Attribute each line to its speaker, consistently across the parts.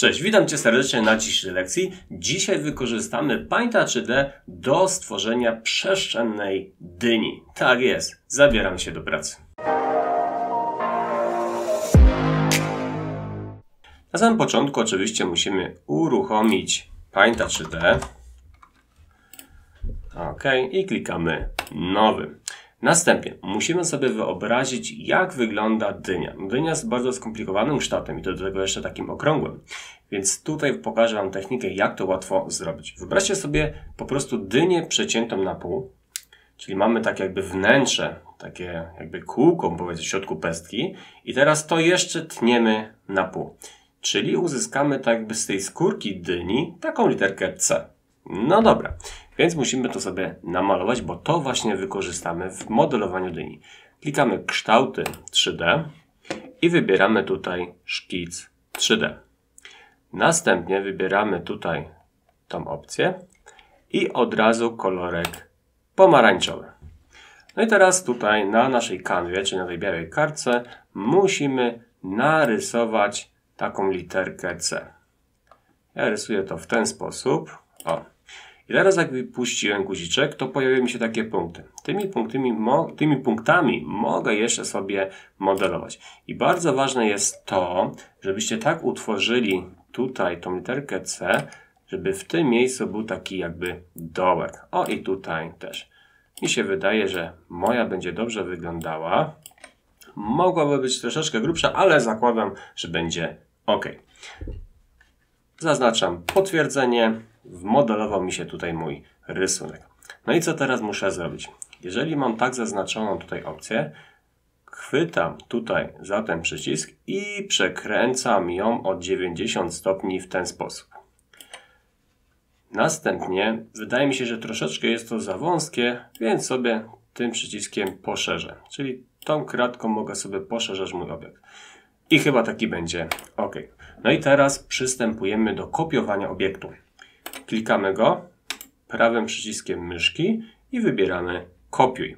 Speaker 1: Cześć, witam Cię serdecznie na dzisiejszej lekcji. Dzisiaj wykorzystamy Painta 3D do stworzenia przestrzennej dyni. Tak jest, zabieram się do pracy. Na samym początku oczywiście musimy uruchomić Painta 3D. OK i klikamy nowy. Następnie musimy sobie wyobrazić, jak wygląda dynia. Dynia jest bardzo skomplikowanym kształtem i to do tego jeszcze takim okrągłym. Więc tutaj pokażę Wam technikę, jak to łatwo zrobić. Wyobraźcie sobie po prostu dynię przeciętą na pół, czyli mamy tak jakby wnętrze, takie jakby kółko, powiedzmy, w środku pestki i teraz to jeszcze tniemy na pół. Czyli uzyskamy tak jakby z tej skórki dyni taką literkę C. No dobra, więc musimy to sobie namalować, bo to właśnie wykorzystamy w modelowaniu dyni. Klikamy kształty 3D i wybieramy tutaj szkic 3D. Następnie wybieramy tutaj tą opcję i od razu kolorek pomarańczowy. No i teraz tutaj na naszej kanwie, czyli na tej białej kartce, musimy narysować taką literkę C. Ja rysuję to w ten sposób. O. I teraz jak wypuściłem guziczek, to pojawiły mi się takie punkty. Tymi, punktami, tymi punktami mogę jeszcze sobie modelować. I bardzo ważne jest to, żebyście tak utworzyli tutaj tą literkę C, żeby w tym miejscu był taki jakby dołek. O i tutaj też. Mi się wydaje, że moja będzie dobrze wyglądała. Mogłaby być troszeczkę grubsza, ale zakładam, że będzie ok. Zaznaczam potwierdzenie. Wmodelował mi się tutaj mój rysunek. No i co teraz muszę zrobić? Jeżeli mam tak zaznaczoną tutaj opcję, chwytam tutaj za ten przycisk i przekręcam ją o 90 stopni w ten sposób. Następnie wydaje mi się, że troszeczkę jest to za wąskie, więc sobie tym przyciskiem poszerzę. Czyli tą kratką mogę sobie poszerzać mój obiekt. I chyba taki będzie ok. No i teraz przystępujemy do kopiowania obiektu. Klikamy go prawym przyciskiem myszki i wybieramy kopiuj.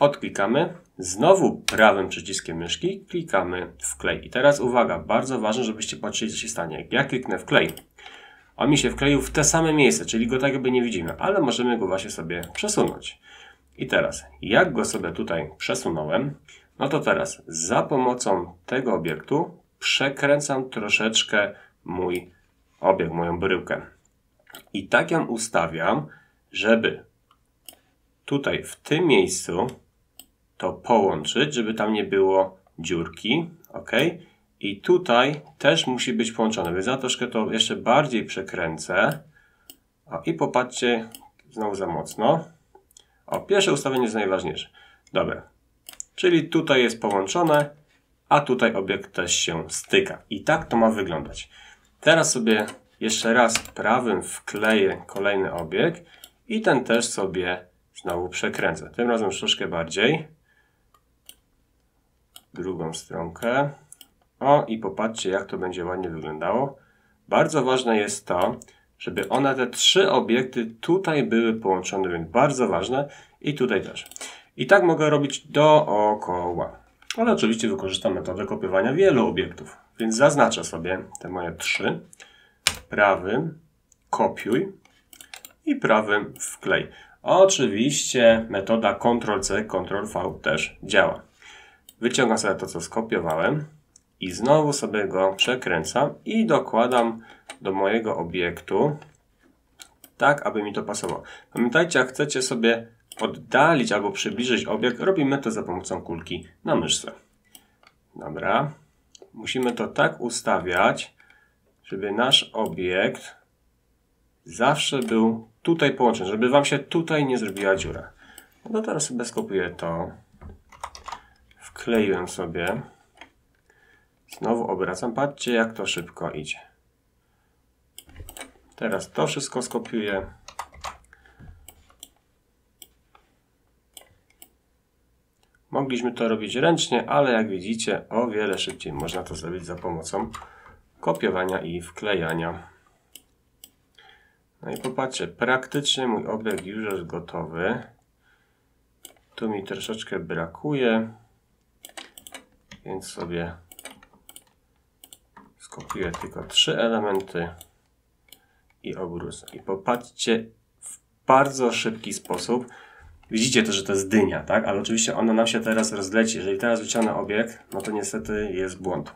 Speaker 1: Odklikamy, znowu prawym przyciskiem myszki klikamy wklej. I teraz uwaga, bardzo ważne, żebyście patrzyli co się stanie. Jak ja kliknę wklej, on mi się wkleił w te same miejsce, czyli go tak jakby nie widzimy, ale możemy go właśnie sobie przesunąć. I teraz, jak go sobie tutaj przesunąłem, no to teraz za pomocą tego obiektu przekręcam troszeczkę mój obiekt, moją bryłkę. I tak ją ustawiam, żeby tutaj w tym miejscu to połączyć, żeby tam nie było dziurki. ok? I tutaj też musi być połączone, więc ja troszkę to jeszcze bardziej przekręcę. O, I popatrzcie, znowu za mocno. O, pierwsze ustawienie jest najważniejsze. Dobra, czyli tutaj jest połączone, a tutaj obiekt też się styka. I tak to ma wyglądać. Teraz sobie jeszcze raz prawym wkleję kolejny obiekt i ten też sobie znowu przekręcę. Tym razem troszkę bardziej. Drugą stronkę. O i popatrzcie jak to będzie ładnie wyglądało. Bardzo ważne jest to, żeby one te trzy obiekty tutaj były połączone, więc bardzo ważne i tutaj też. I tak mogę robić dookoła. Ale oczywiście wykorzystam metodę kopiowania wielu obiektów. Więc zaznaczę sobie te moje trzy. Prawym kopiuj i prawym wklej. Oczywiście metoda Ctrl-C, Ctrl-V też działa. Wyciągam sobie to, co skopiowałem i znowu sobie go przekręcam i dokładam do mojego obiektu tak, aby mi to pasowało. Pamiętajcie, jak chcecie sobie oddalić albo przybliżyć obiekt, robimy to za pomocą kulki na myszce. Dobra. Musimy to tak ustawiać, żeby nasz obiekt zawsze był tutaj połączony, żeby Wam się tutaj nie zrobiła dziura. No teraz sobie skopiuję to. Wkleiłem sobie. Znowu obracam. Patrzcie, jak to szybko idzie. Teraz to wszystko skopiuję. Mogliśmy to robić ręcznie, ale jak widzicie, o wiele szybciej można to zrobić za pomocą kopiowania i wklejania. No i popatrzcie, praktycznie mój obiekt już jest gotowy. Tu mi troszeczkę brakuje, więc sobie Skopiuję tylko trzy elementy i obrócę. I popatrzcie w bardzo szybki sposób. Widzicie to, że to jest dynia, tak? Ale oczywiście ona nam się teraz rozleci. Jeżeli teraz wyciągnę obieg, no to niestety jest błąd.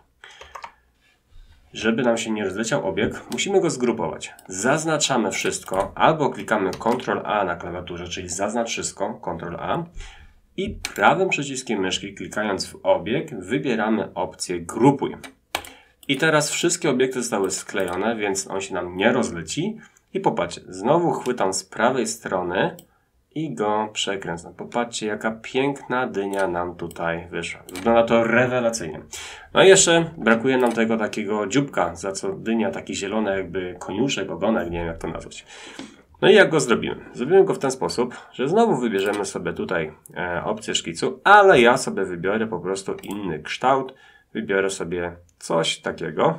Speaker 1: Żeby nam się nie rozleciał obieg, musimy go zgrupować. Zaznaczamy wszystko, albo klikamy Ctrl A na klawiaturze, czyli zaznacz wszystko, Ctrl A. I prawym przyciskiem myszki, klikając w obieg, wybieramy opcję Grupuj. I teraz wszystkie obiekty zostały sklejone, więc on się nam nie rozleci. I popatrzcie, znowu chwytam z prawej strony i go przekręcam. Popatrzcie, jaka piękna dynia nam tutaj wyszła. Wygląda to rewelacyjnie. No i jeszcze brakuje nam tego takiego dzióbka, za co dynia taki zielony jakby koniuszek, ogonek, nie wiem jak to nazwać. No i jak go zrobimy? Zrobimy go w ten sposób, że znowu wybierzemy sobie tutaj e, opcję szkicu, ale ja sobie wybiorę po prostu inny kształt. Wybiorę sobie coś takiego.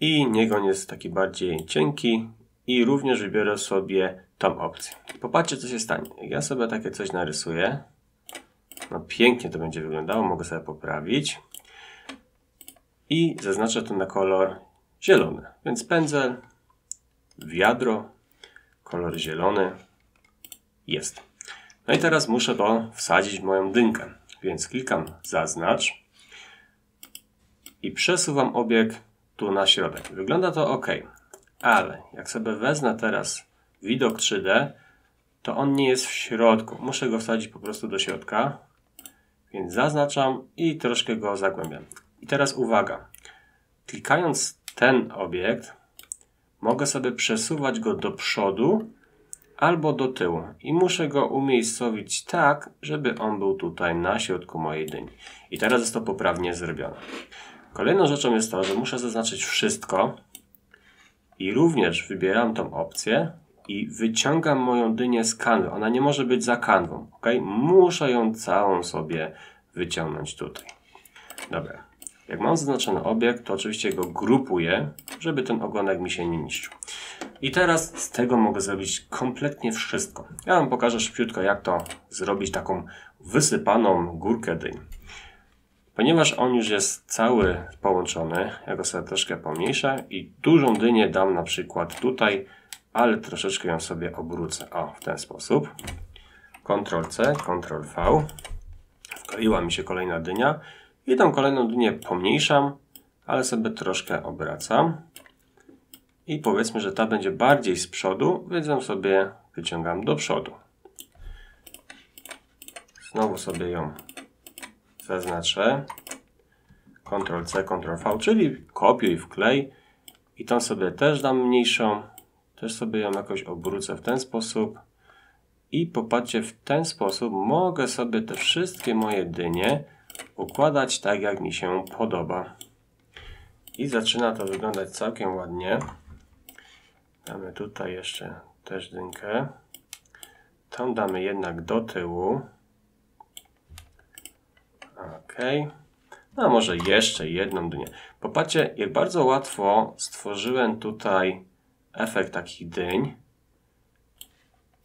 Speaker 1: I niech on jest taki bardziej cienki. I również wybiorę sobie tą opcję. Popatrzcie, co się stanie. Ja sobie takie coś narysuję, no pięknie to będzie wyglądało, mogę sobie poprawić. I zaznaczę to na kolor zielony. Więc pędzel, wiadro, kolor zielony jest. No i teraz muszę to wsadzić w moją dynkę. Więc klikam zaznacz i przesuwam obieg tu na środek. Wygląda to ok, ale jak sobie wezmę teraz widok 3D, to on nie jest w środku. Muszę go wsadzić po prostu do środka. Więc zaznaczam i troszkę go zagłębiam. I teraz uwaga. Klikając ten obiekt, mogę sobie przesuwać go do przodu albo do tyłu. I muszę go umiejscowić tak, żeby on był tutaj na środku mojej dyni. I teraz jest to poprawnie zrobione. Kolejną rzeczą jest to, że muszę zaznaczyć wszystko i również wybieram tą opcję i wyciągam moją dynię z kanwy. Ona nie może być za kanwą, ok? Muszę ją całą sobie wyciągnąć tutaj. Dobra. Jak mam zaznaczony obiekt, to oczywiście go grupuję, żeby ten ogonek mi się nie niszczył. I teraz z tego mogę zrobić kompletnie wszystko. Ja Wam pokażę szybciutko, jak to zrobić taką wysypaną górkę dyń. Ponieważ on już jest cały połączony, ja go sobie troszkę pomniejszę i dużą dynię dam na przykład tutaj, ale troszeczkę ją sobie obrócę. O, w ten sposób. Ctrl C, Ctrl V. Wkleiła mi się kolejna dynia. I tą kolejną dynię pomniejszam, ale sobie troszkę obracam. I powiedzmy, że ta będzie bardziej z przodu, więc ją sobie wyciągam do przodu. Znowu sobie ją zaznaczę. Ctrl C, Ctrl V, czyli kopiuj, wklej. I tą sobie też dam mniejszą. Też sobie ją jakoś obrócę w ten sposób. I popatrzcie, w ten sposób mogę sobie te wszystkie moje dynie układać tak, jak mi się podoba. I zaczyna to wyglądać całkiem ładnie. Damy tutaj jeszcze też dynkę. Tą damy jednak do tyłu. Ok. No a może jeszcze jedną dynię. Popatrzcie, jak bardzo łatwo stworzyłem tutaj efekt takich dyń.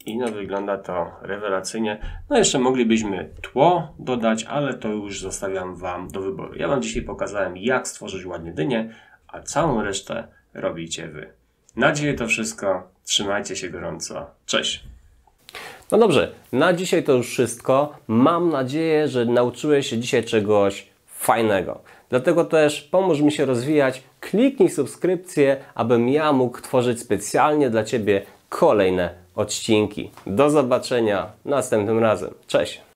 Speaker 1: I no wygląda to rewelacyjnie. No jeszcze moglibyśmy tło dodać, ale to już zostawiam Wam do wyboru. Ja Wam dzisiaj pokazałem jak stworzyć ładnie dynię, a całą resztę robicie Wy. Na dzisiaj to wszystko. Trzymajcie się gorąco. Cześć!
Speaker 2: No dobrze, na dzisiaj to już wszystko. Mam nadzieję, że nauczyłeś się dzisiaj czegoś fajnego. Dlatego też pomóż mi się rozwijać. Kliknij subskrypcję, abym ja mógł tworzyć specjalnie dla Ciebie kolejne odcinki. Do zobaczenia następnym razem. Cześć!